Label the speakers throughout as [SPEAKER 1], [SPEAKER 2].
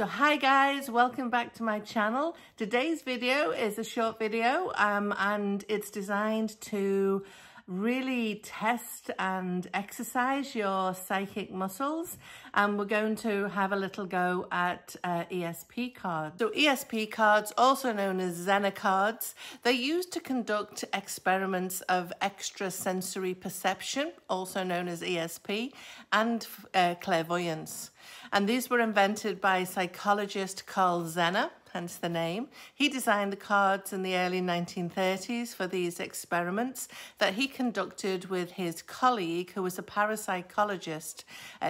[SPEAKER 1] So hi guys, welcome back to my channel. Today's video is a short video um, and it's designed to really test and exercise your psychic muscles and we're going to have a little go at uh, ESP cards. So ESP cards, also known as Zener cards, they're used to conduct experiments of extrasensory perception, also known as ESP, and uh, clairvoyance. And these were invented by psychologist Karl Zener, hence the name. He designed the cards in the early 1930s for these experiments that he conducted with his colleague, who was a parapsychologist,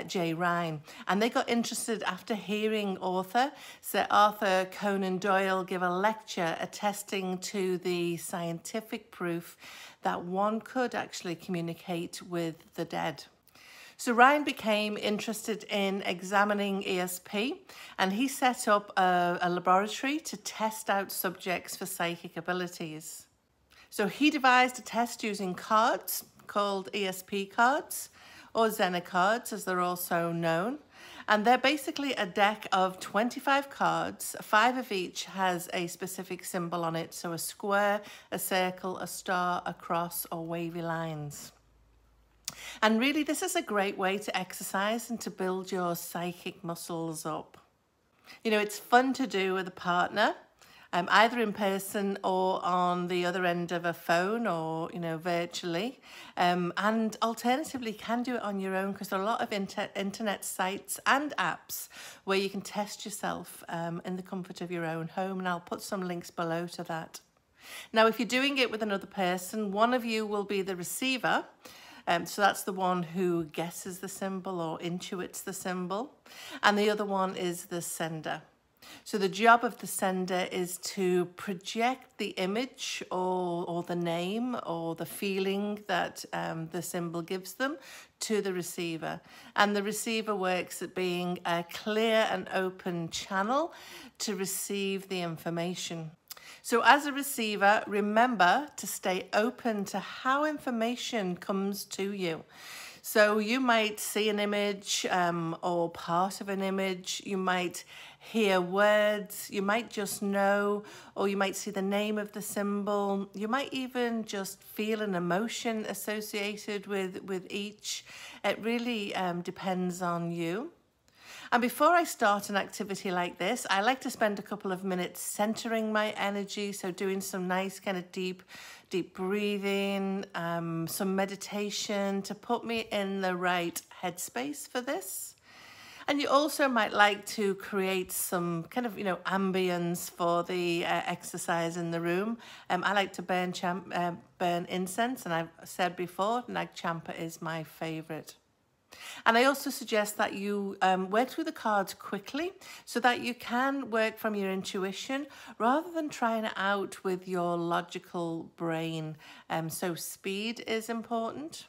[SPEAKER 1] Jay Rhine. And they got interested after hearing author Sir Arthur Conan Doyle give a lecture attesting to the scientific proof that one could actually communicate with the dead. So Rhine became interested in examining ESP and he set up a, a laboratory to test out subjects for psychic abilities. So he devised a test using cards called ESP cards or Zener cards as they're also known. And they're basically a deck of 25 cards. Five of each has a specific symbol on it. So a square, a circle, a star, a cross, or wavy lines. And really, this is a great way to exercise and to build your psychic muscles up. You know, it's fun to do with a partner, um, either in person or on the other end of a phone or, you know, virtually. Um, and alternatively, can do it on your own because there are a lot of inter internet sites and apps where you can test yourself um, in the comfort of your own home. And I'll put some links below to that. Now, if you're doing it with another person, one of you will be the receiver um, so that's the one who guesses the symbol or intuits the symbol. And the other one is the sender. So the job of the sender is to project the image or, or the name or the feeling that um, the symbol gives them to the receiver. And the receiver works at being a clear and open channel to receive the information. So as a receiver, remember to stay open to how information comes to you. So you might see an image um, or part of an image, you might hear words, you might just know, or you might see the name of the symbol. You might even just feel an emotion associated with, with each. It really um, depends on you. And before I start an activity like this, I like to spend a couple of minutes centering my energy. So doing some nice kind of deep, deep breathing, um, some meditation to put me in the right headspace for this. And you also might like to create some kind of, you know, ambience for the uh, exercise in the room. Um, I like to burn, uh, burn incense, and I've said before, Nag Champa is my favourite. And I also suggest that you um, work through the cards quickly so that you can work from your intuition rather than trying it out with your logical brain. Um, so speed is important.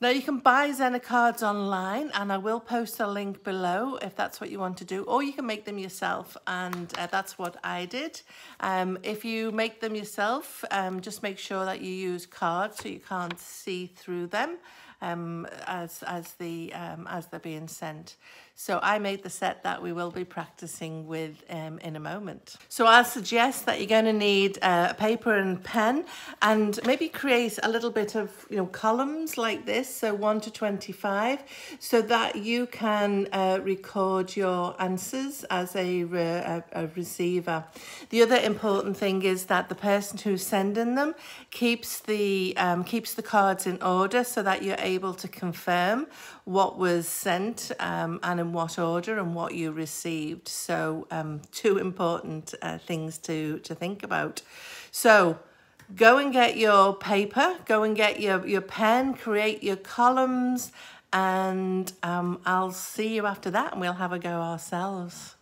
[SPEAKER 1] Now you can buy Zener cards online and I will post a link below if that's what you want to do or you can make them yourself and uh, that's what I did. Um, if you make them yourself um, just make sure that you use cards so you can't see through them um, as as the um, as they're being sent. So I made the set that we will be practicing with um, in a moment. So I'll suggest that you're going to need uh, a paper and pen and maybe create a little bit of you know columns like this, so 1 to 25, so that you can uh, record your answers as a, re a, a receiver. The other important thing is that the person who's sending them keeps the um, keeps the cards in order so that you're able to confirm what was sent um, and in what order and what you received. So um, two important uh, things to, to think about. So go and get your paper, go and get your, your pen, create your columns, and um, I'll see you after that and we'll have a go ourselves.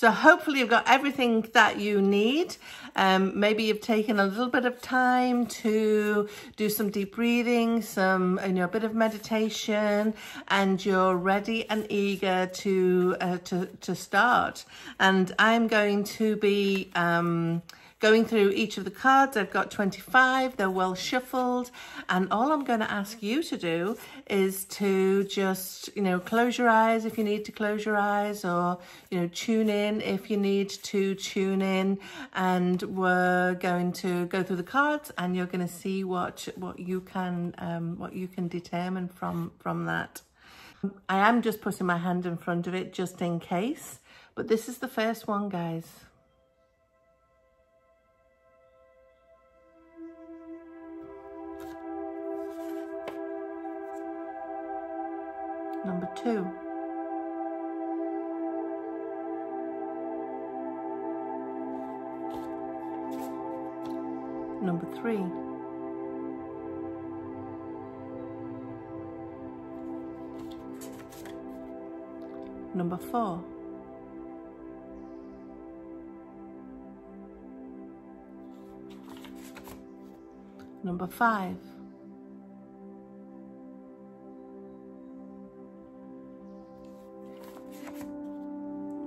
[SPEAKER 1] So hopefully you've got everything that you need. Um, maybe you've taken a little bit of time to do some deep breathing, some, you know, a bit of meditation, and you're ready and eager to, uh, to, to start. And I'm going to be, um, going through each of the cards. I've got 25, they're well shuffled. And all I'm going to ask you to do is to just, you know, close your eyes if you need to close your eyes or, you know, tune in if you need to tune in. And we're going to go through the cards and you're going to see what, what you can, um, what you can determine from, from that. I am just putting my hand in front of it just in case, but this is the first one, guys. Number two. Number three. Number four. Number five.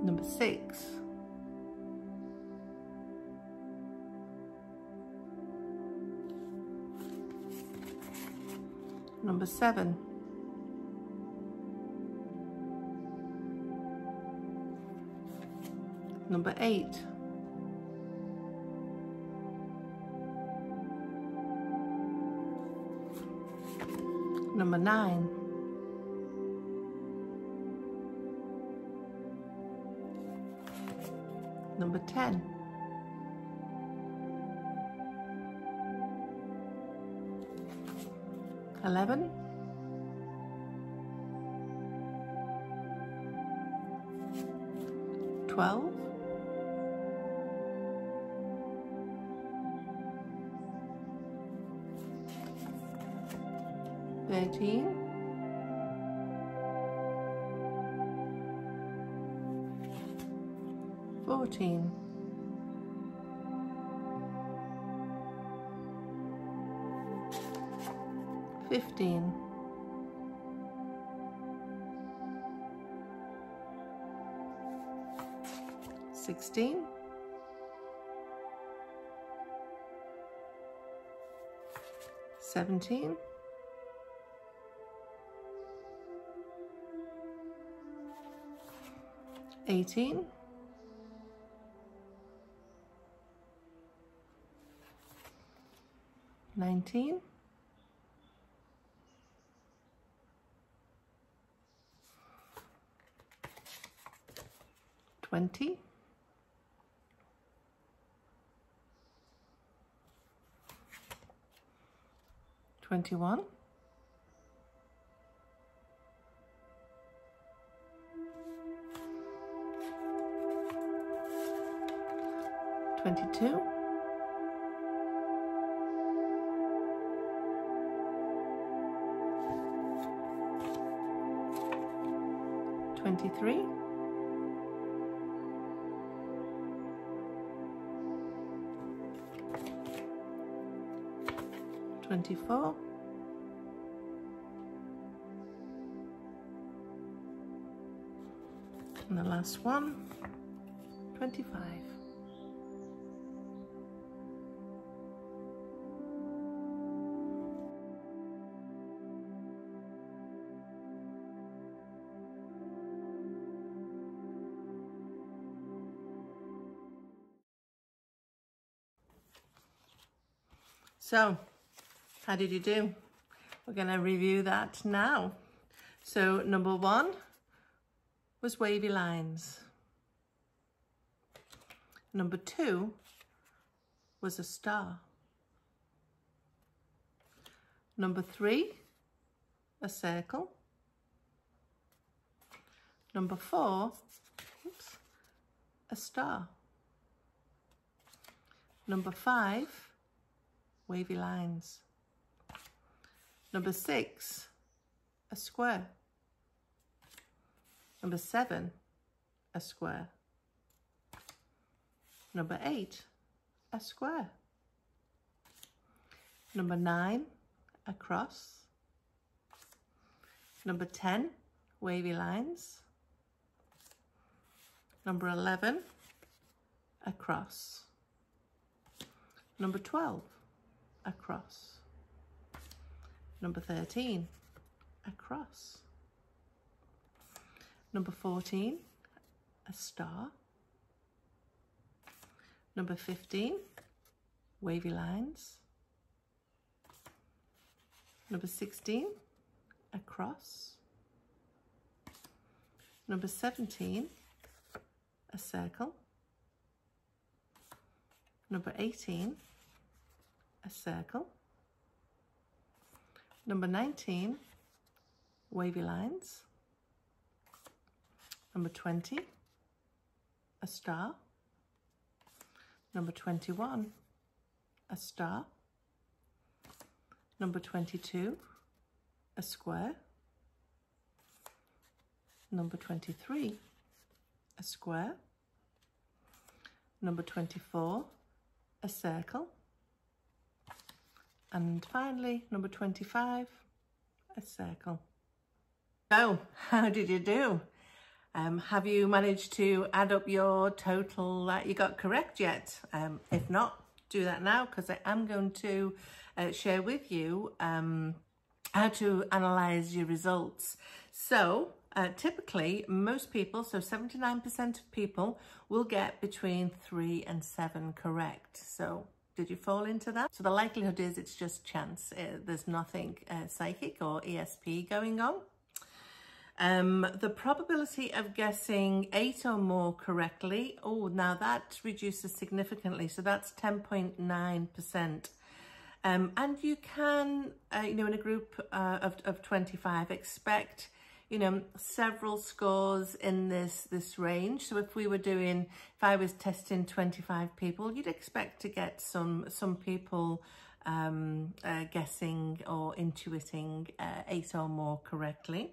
[SPEAKER 1] Number six. Number seven. Number eight. Number nine. Number 10. Eleven. Twelve. Thirteen. Fourteen. Fifteen. Sixteen. Seventeen. Eighteen. Nineteen. Twenty. Twenty-one. Twenty-two. Twenty-three. Twenty-four. And the last one, 25. So, how did you do? We're going to review that now. So, number one was wavy lines. Number two was a star. Number three, a circle. Number four, oops, a star. Number five, wavy lines. Number six, a square. Number seven, a square. Number eight, a square. Number nine, a cross. Number 10, wavy lines. Number 11, a cross. Number 12, a cross. Number 13, a cross. Number 14, a star. Number 15, wavy lines. Number 16, a cross. Number 17, a circle. Number 18, a circle. Number 19, wavy lines. Number 20, a star. Number 21, a star. Number 22, a square. Number 23, a square. Number 24, a circle. And finally, number 25, a circle. So, how did you do? Um, have you managed to add up your total that you got correct yet? Um, if not, do that now because I am going to uh, share with you um, how to analyze your results. So uh, typically most people, so 79% of people will get between three and seven correct. So did you fall into that? So the likelihood is it's just chance. Uh, there's nothing uh, psychic or ESP going on. Um, the probability of guessing eight or more correctly, oh, now that reduces significantly. So that's 10.9%. Um, and you can, uh, you know, in a group uh, of, of 25, expect, you know, several scores in this, this range. So if we were doing, if I was testing 25 people, you'd expect to get some, some people um, uh, guessing or intuiting uh, eight or more correctly.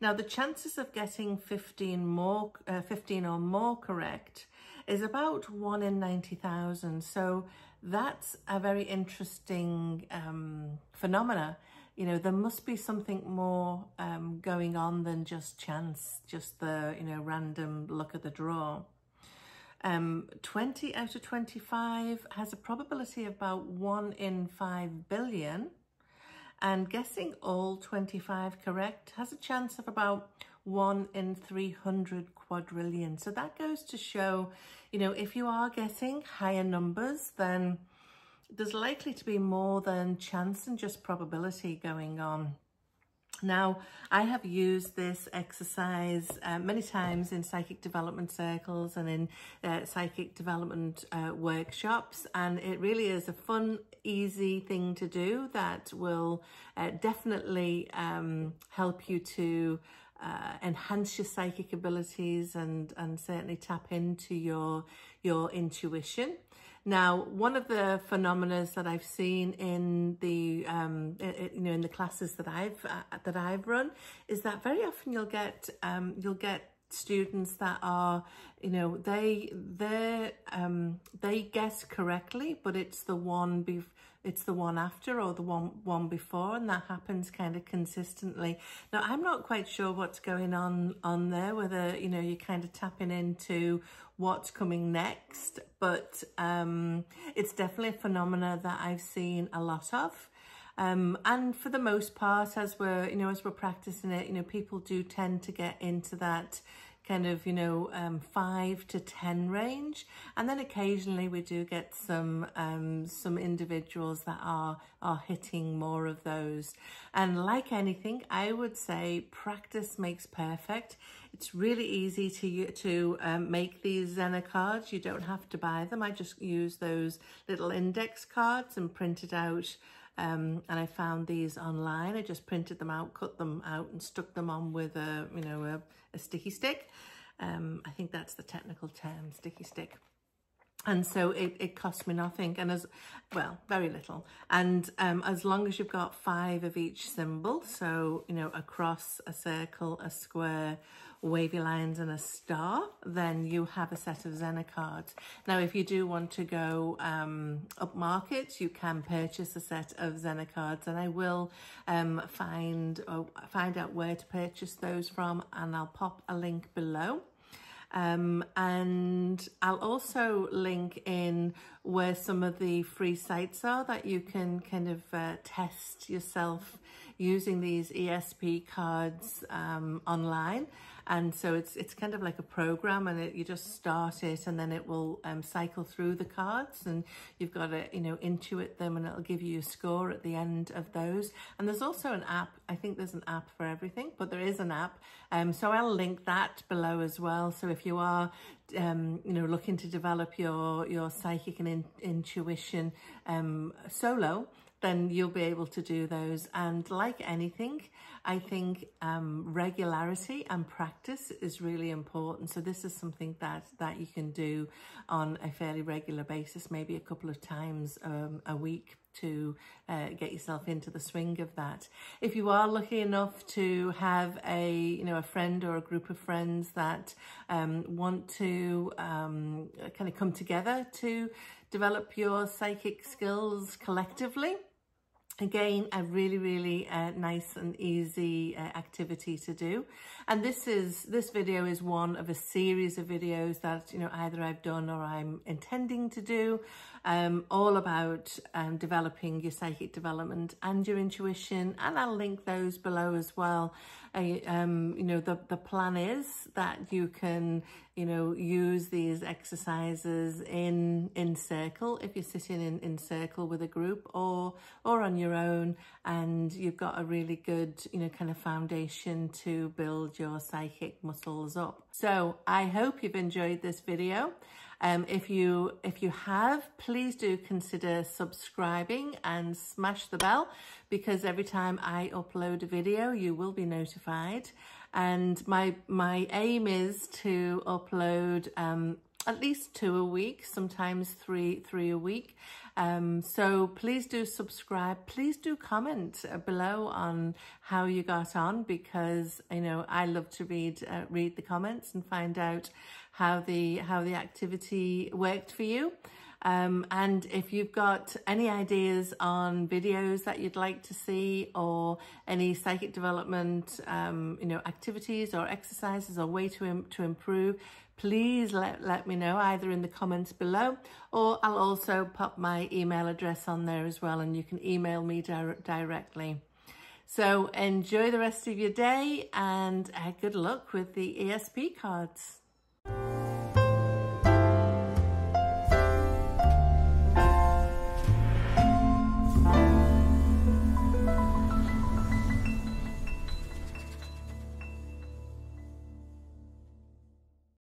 [SPEAKER 1] Now, the chances of getting 15 more, uh, 15 or more correct is about one in 90,000. So that's a very interesting um, phenomena. You know, there must be something more um, going on than just chance, just the, you know, random look at the draw. Um, 20 out of 25 has a probability of about 1 in 5 billion and guessing all 25 correct has a chance of about 1 in 300 quadrillion. So that goes to show, you know, if you are getting higher numbers, then there's likely to be more than chance and just probability going on. Now, I have used this exercise uh, many times in psychic development circles and in uh, psychic development uh, workshops, and it really is a fun, easy thing to do that will uh, definitely um, help you to uh, enhance your psychic abilities and, and certainly tap into your, your intuition. Now, one of the phenomena that I've seen in the um, you know in the classes that I've uh, that I've run is that very often you'll get um, you'll get students that are you know they they um they guess correctly but it's the one be it's the one after or the one one before and that happens kind of consistently. Now i'm not quite sure what's going on on there whether you know you're kind of tapping into what's coming next but um it's definitely a phenomena that i've seen a lot of. Um, and for the most part, as we're, you know, as we're practicing it, you know, people do tend to get into that kind of, you know, um, five to 10 range. And then occasionally we do get some, um, some individuals that are, are hitting more of those. And like anything, I would say practice makes perfect. It's really easy to, to um, make these Zener cards. You don't have to buy them. I just use those little index cards and print it out um, and I found these online. I just printed them out, cut them out and stuck them on with a, you know, a, a sticky stick. Um, I think that's the technical term, sticky stick. And so it, it cost me nothing and as, well, very little. And um, as long as you've got five of each symbol, so, you know, a cross, a circle, a square, wavy lines and a star, then you have a set of Zener cards. Now, if you do want to go um, up market, you can purchase a set of Zener cards and I will um, find, uh, find out where to purchase those from and I'll pop a link below. Um, and I'll also link in where some of the free sites are that you can kind of uh, test yourself using these ESP cards um, online. And so it's it's kind of like a program and it, you just start it and then it will um, cycle through the cards and you've got to, you know, intuit them and it'll give you a score at the end of those. And there's also an app. I think there's an app for everything, but there is an app. Um, so I'll link that below as well. So if you are um, you know, looking to develop your, your psychic and in, intuition um, solo, then you'll be able to do those. And like anything, I think um, regularity and practice is really important. So this is something that, that you can do on a fairly regular basis, maybe a couple of times um, a week to uh, get yourself into the swing of that. If you are lucky enough to have a, you know, a friend or a group of friends that um, want to um, kind of come together to develop your psychic skills collectively, Again, a really, really uh, nice and easy uh, activity to do. And this is this video is one of a series of videos that, you know, either I've done or I'm intending to do, um, all about um, developing your psychic development and your intuition. And I'll link those below as well. Uh, um, you know, the, the plan is that you can, you know, use these exercises in, in circle if you're sitting in, in circle with a group or, or on your own and you've got a really good, you know, kind of foundation to your psychic muscles up. So I hope you've enjoyed this video. Um, if you if you have, please do consider subscribing and smash the bell because every time I upload a video, you will be notified. And my my aim is to upload um, at least two a week, sometimes three three a week. Um, so please do subscribe. Please do comment below on how you got on because you know I love to read uh, read the comments and find out how the how the activity worked for you. Um, and if you've got any ideas on videos that you'd like to see or any psychic development, um, you know, activities or exercises or way to, Im to improve, please let, let me know either in the comments below or I'll also pop my email address on there as well and you can email me di directly. So enjoy the rest of your day and uh, good luck with the ESP cards.